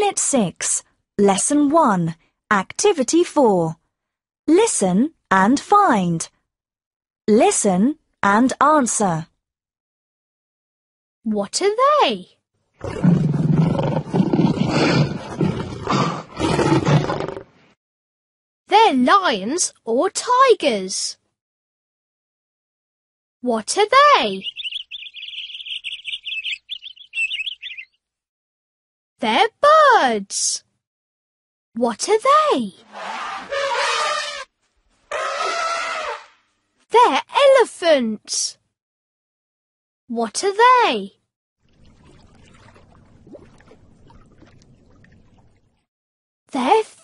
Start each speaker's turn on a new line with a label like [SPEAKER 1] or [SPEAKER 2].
[SPEAKER 1] Unit 6, Lesson 1, Activity 4. Listen and find. Listen and answer.
[SPEAKER 2] What are they? They're lions or tigers. What are they? They're What are they? They're elephants. What are they? They're.